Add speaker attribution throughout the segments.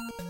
Speaker 1: you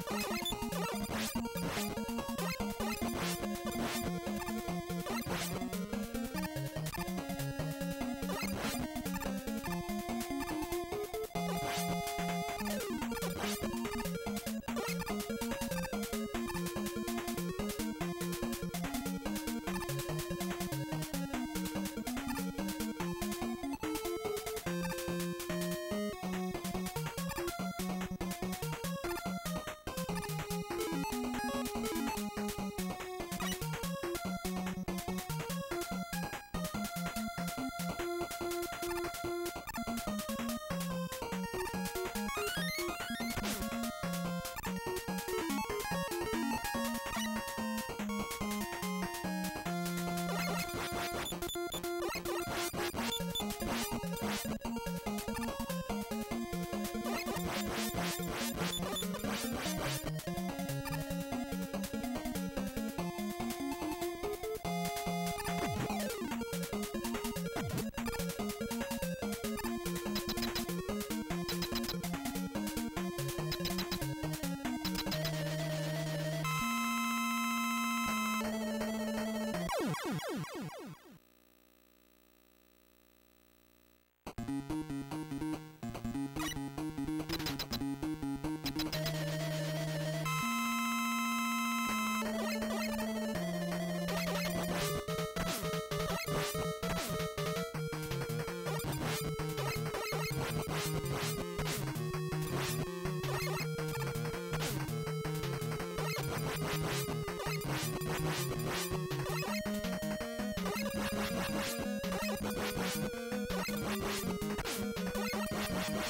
Speaker 1: Let's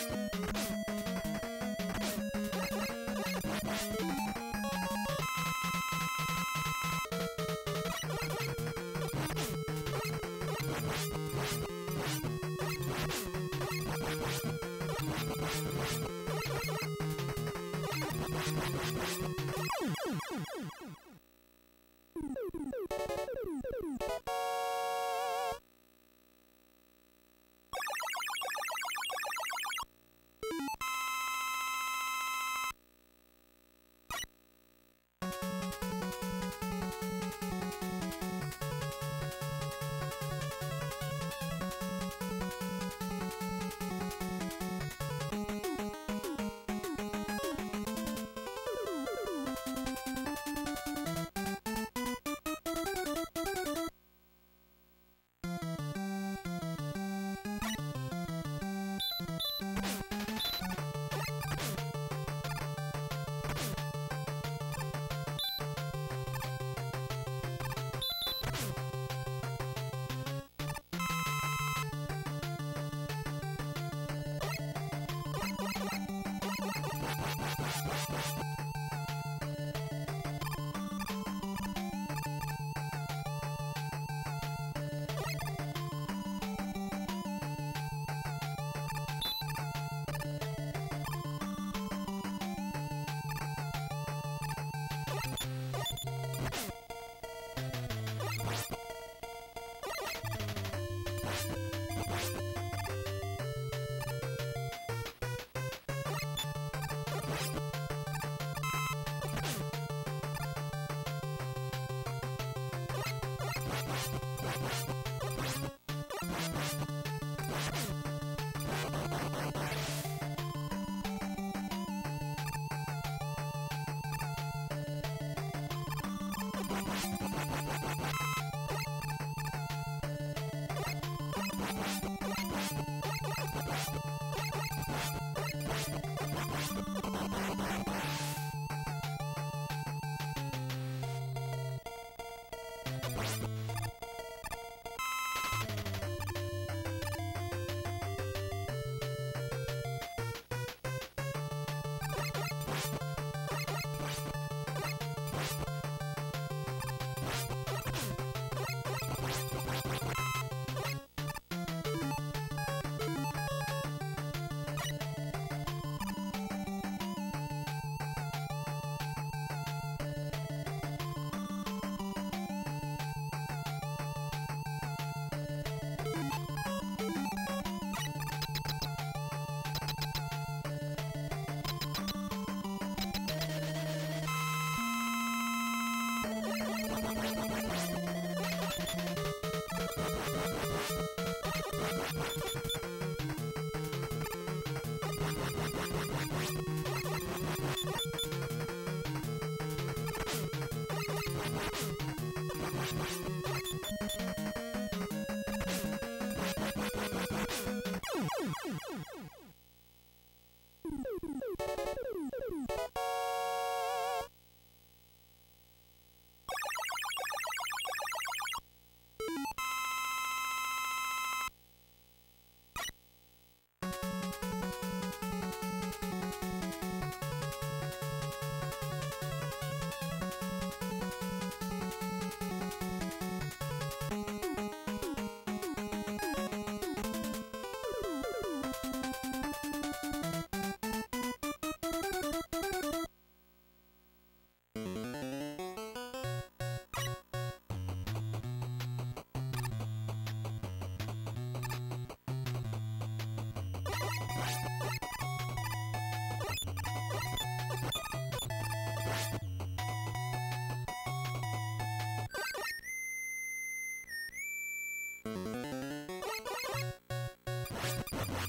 Speaker 1: go. you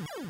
Speaker 1: Mm-hmm.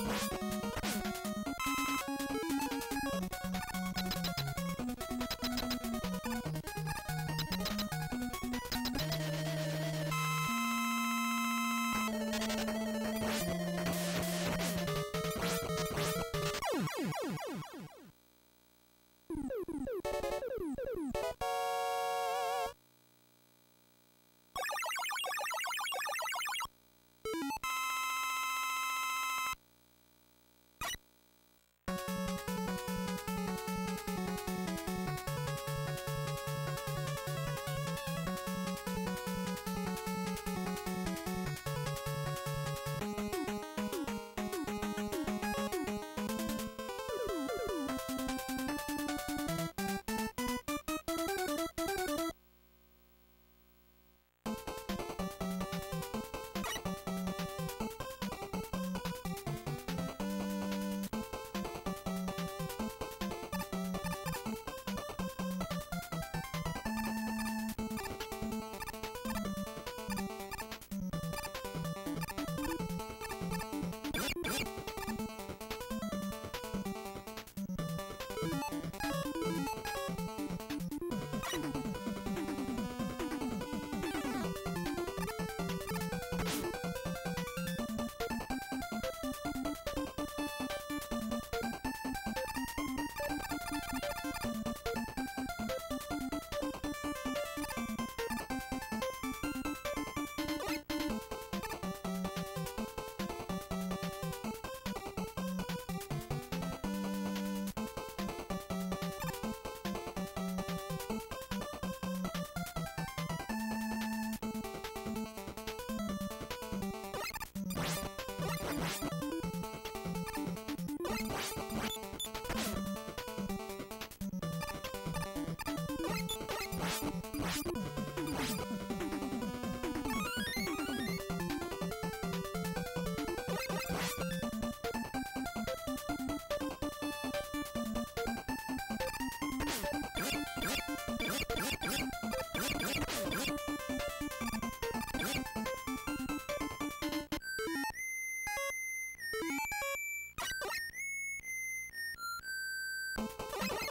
Speaker 1: you Thank you.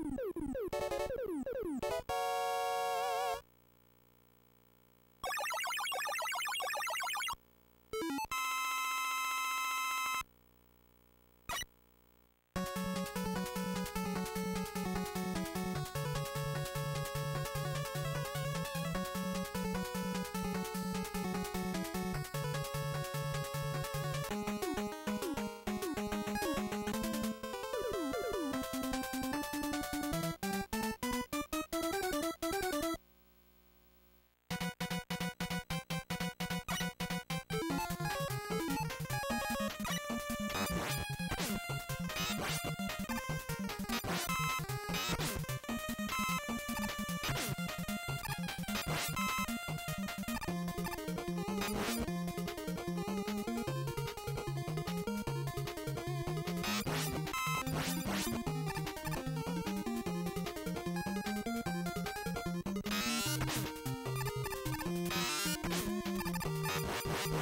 Speaker 1: you you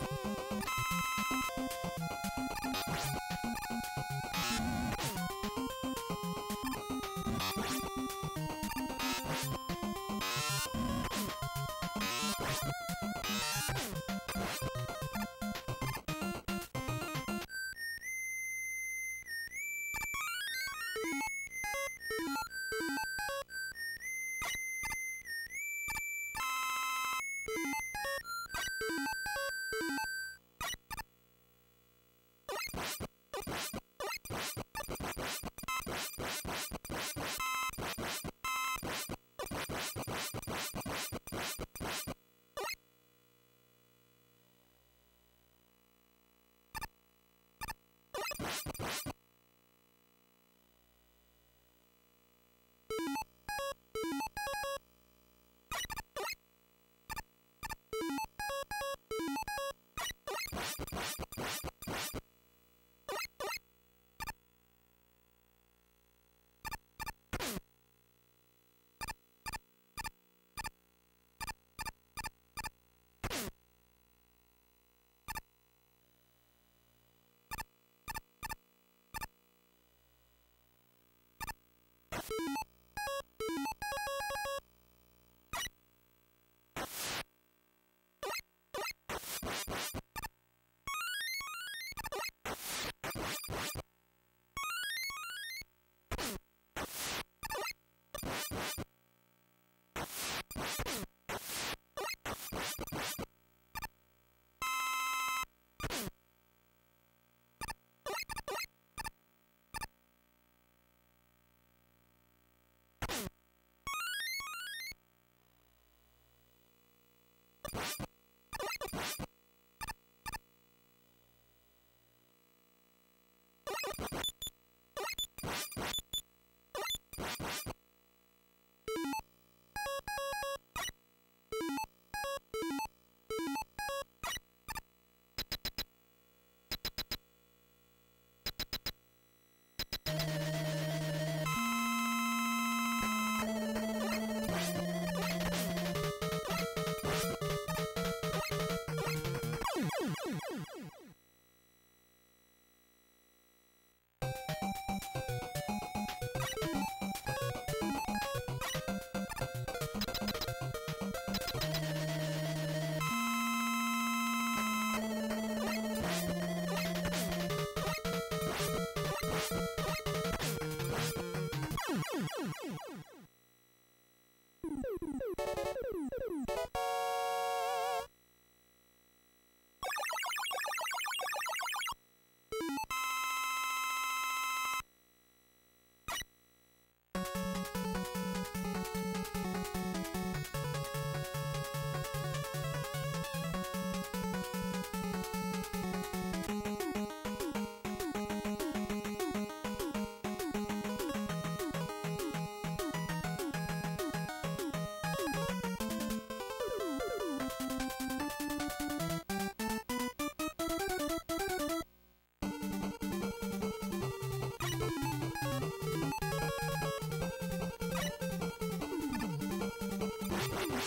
Speaker 1: you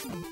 Speaker 1: Thank you.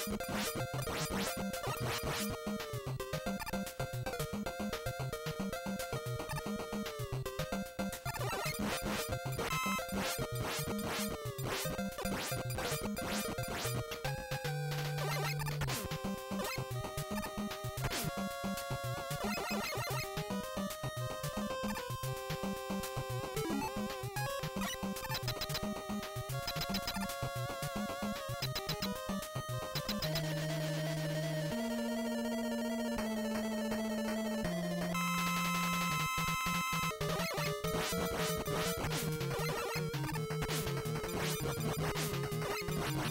Speaker 1: Thank you.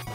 Speaker 1: Woo!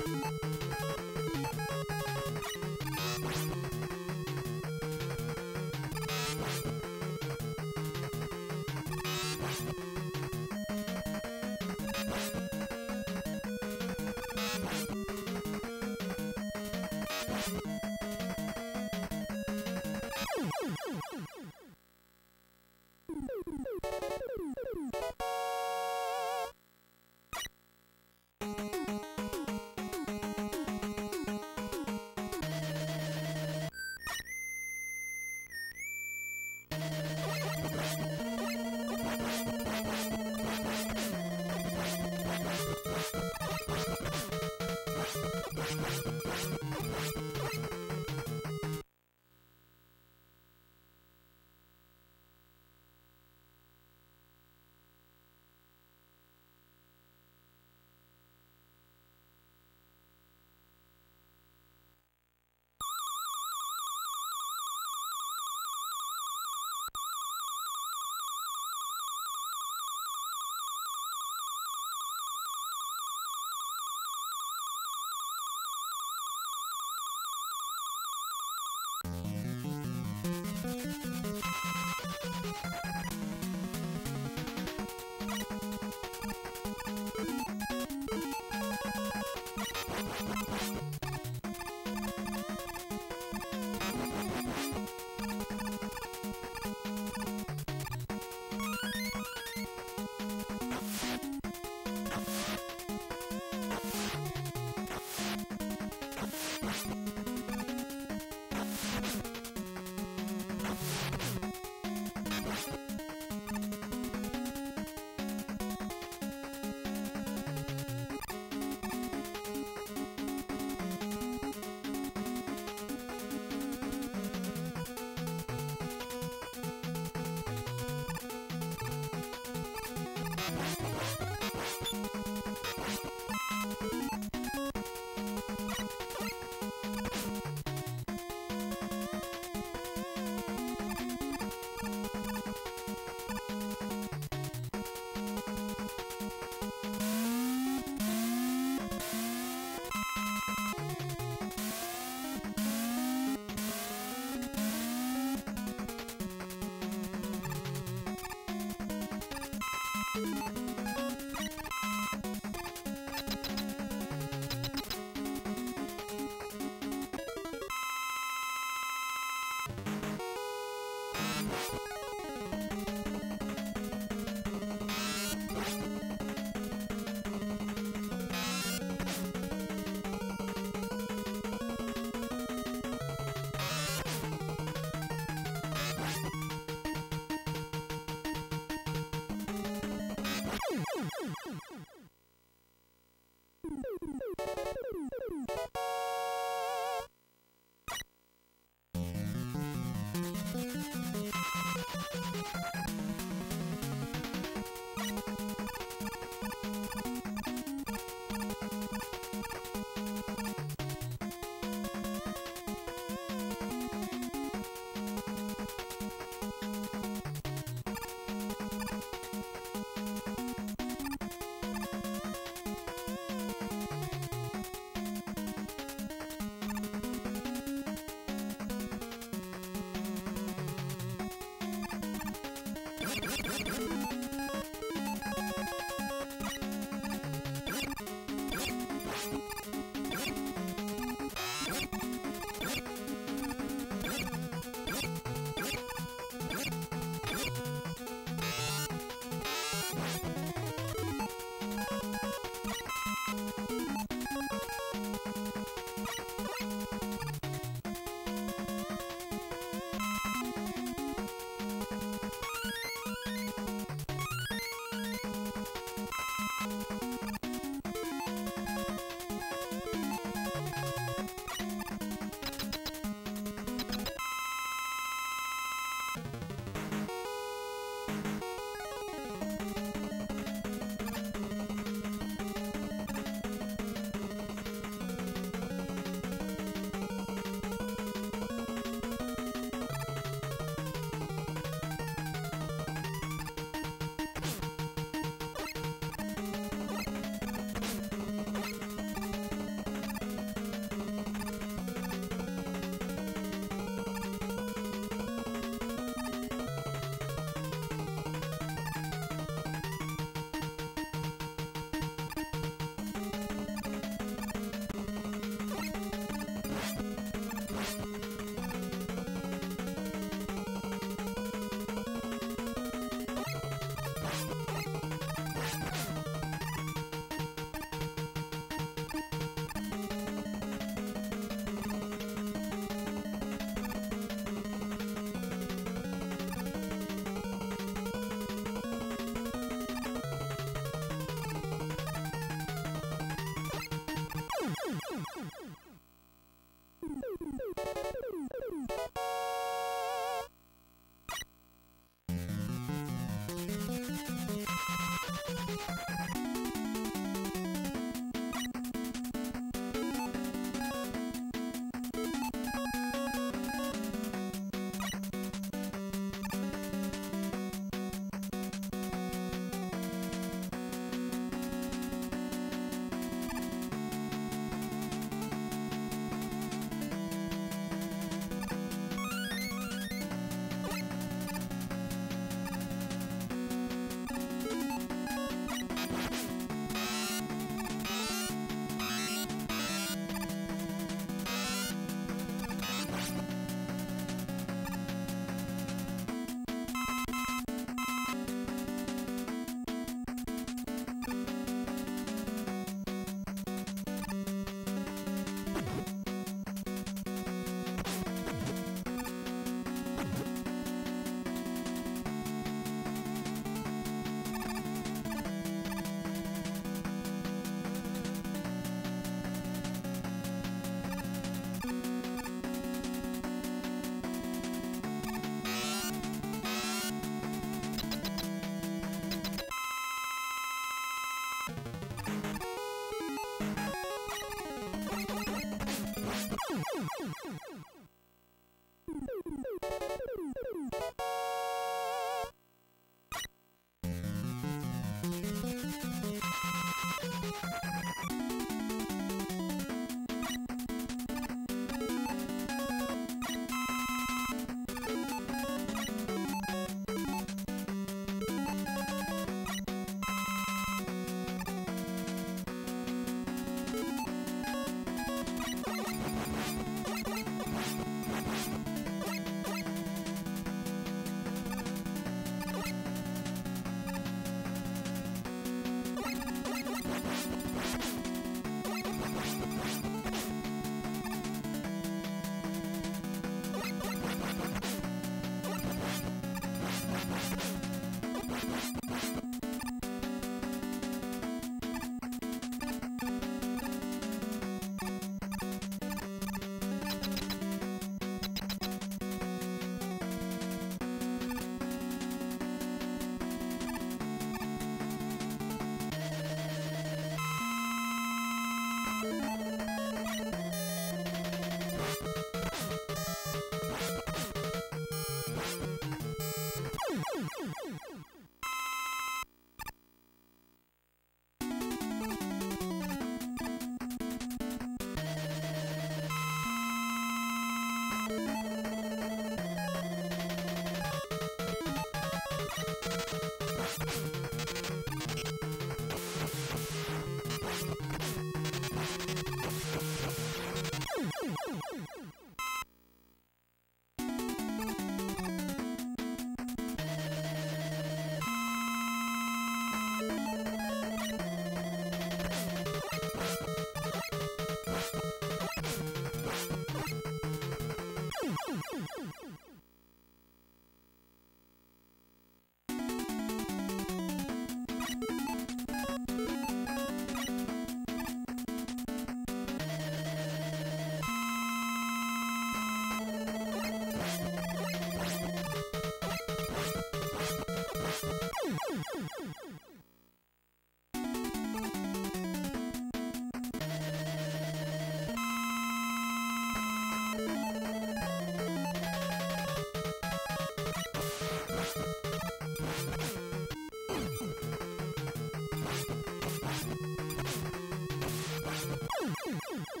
Speaker 1: Thank you.